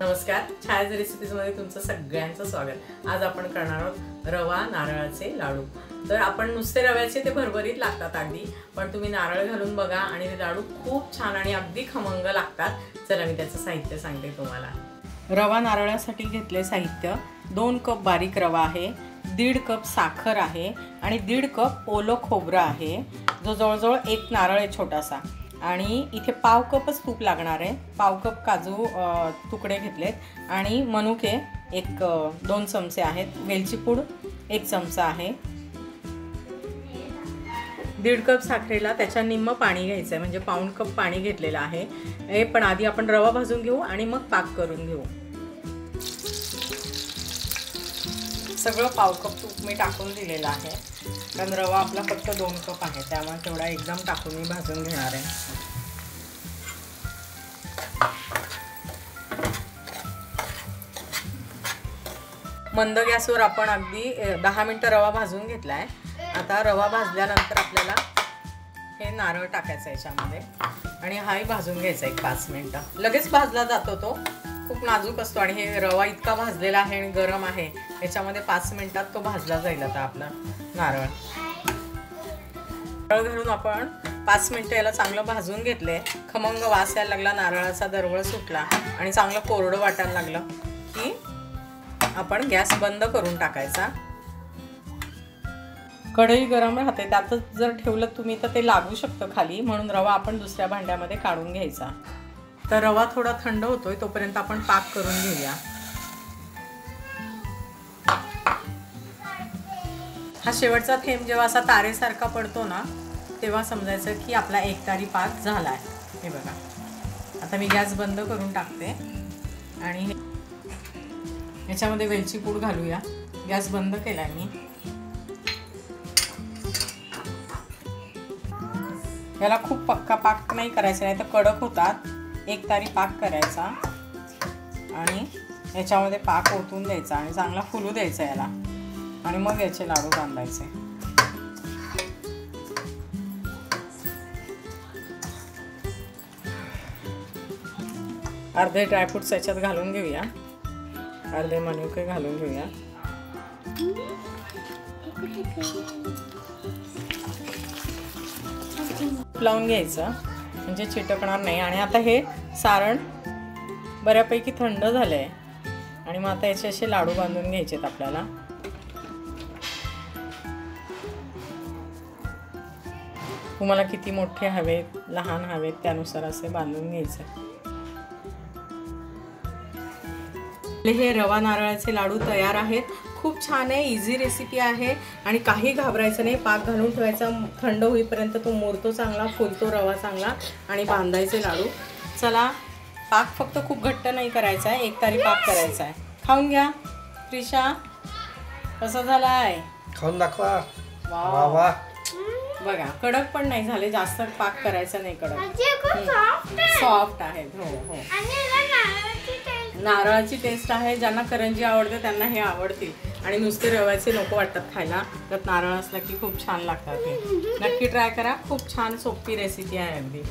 नमस्कार. छायाज रेसिपीजमध्ये तुमचं सगळ्यांचं स्वागत. आज आपण करणार आहोत रवा नारळाचे लाडू. तर आपण नुसते रव्याचे ते भरभरीत लागतात अगदी पण तुम्ही नारळ घालून बघा आणि ते लाडू खूप छान आणि अगदी खमंग लागतात. चला मी त्याचं साहित्य सांगते तुम्हाला. रवा नारळासाठी घेतले साहित्य दोन कप बारीक रवा आहे दीड कप साखर आहे आणि दीड कप ओलं खोबरं आहे. जो जवळजवळ एक नारळ आहे छोटासा. आणि इथे पाव कपच तूप लागणार आहे. पाव कप काजू तुकडे घेतलेत. आणि मनुके एक दोन चमचे आहेत. वेलची पूड एक चमचा आहे. दीड कप साखरेला त्याच्या निम्म पाणी घ्यायचं आहे म्हणजे पाऊण कप पाणी घेतलेलं आहे. हे पण आधी आपण रवा भाजून घेऊ आणि मग पाक करून घेऊ. सगळं पाव कप तूप मी टाकून दिलेलं आहे. कारण रवा आपला फक्त दोन कप आहे त्यामुळे तेवढा एकदम टाकून मी भाजून घेणार आहे. मंद गॅसवर आपण अगदी दहा मिनटं रवा भाजून घेतला आहे आता रवा भाजल्यानंतर आपल्याला हे नारळ टाकायचं याच्यामध्ये. आणि हाही भाजून घ्यायचा एक पाच मिनटं. लगेच भाजला जातो तो. खूप नाजूक असतो आणि हे रवा इतका भाजलेला आहे आणि गरम आहे. याच्यामध्ये पाच मिनिटात तो भाजला जाईल आता आपला नारळ. नारळ घालून आपण पाच मिनटं याला चांगलं भाजून घेतले. खमंग वास यायला लागला नारळाचा दरवळ सुटला आणि चांगलं कोरडं वाटायला लागलं की आपण गॅस बंद करून टाकायचा. कढई गरम राहते त्यातच जर ठेवलं तुम्ही तर ते लागू शकतं खाली म्हणून रवा आपण दुसऱ्या भांड्यामध्ये काढून घ्यायचा. तर रवा थोडा थंड होतोय तोपर्यंत आपण पाक करून घेऊया. हा शेवटचा थेंब जेव्हा असा तारेसारखा पडतो ना तेव्हा समजायचं की आपला एक तारी पाक झाला आहे हे बघा. आता मी गॅस बंद करून टाकते. आणि याच्यामध्ये वेलची पूड घालूया. गॅस बंद केलाय मी. याला खूप पक्का पाक नाही करायचा नाही तर कडक होतात. एक तारी पाक करायचा आणि याच्यामध्ये पाक ओतून द्यायचा आणि चांगला फुलू द्यायचा याला. आणि मग याचे लाडू बांधायचे. अर्धे ड्रायफ्रुट्स याच्यात घालून घेऊया. अर्धे मनुके घालून घेऊया. लावून घ्यायचं. म्हणजे चिटकणार नाही. आणि आता हे सारण बऱ्यापैकी थंड झालं आहे आणि मग आता याचे असे लाडू बांधून घ्यायचेत आपल्याला. तुम्हाला किती मोठे हवेत लहान हवेत त्यानुसार असे बांधून घ्यायचे. हे रवा नारळाचे लाडू तयार आहेत. खूप छान आहे इझी रेसिपी आहे आणि काही घाबरायचं नाही. पाक घालून ठेवायचा थंड होईपर्यंत तो मोरतो चांगला फुलतो रवा चांगला आणि बांधायचे लाडू. चला पाक फक्त खूप घट्ट नाही करायचा आहे एक तारी पाक करायचा आहे. खाऊन घ्या. त्रिशा कसा झाला आहे खाऊन दाखवा. वा वाव. वा बघा कडक पण नाही झाले जास्त पाक करायचा नाही कडक. सॉफ्ट आहे. हो हो. नारळाची टेस्ट आहे ज्यांना करंजी आवडते त्यांना हे आवडतील. आणि नुसते रव्याचे नको वाटतात खायला. त्यात नारळ असला की खूप छान लागतात नक्की ट्राय करा. खूप छान सोपी रेसिपी आहे अगदी.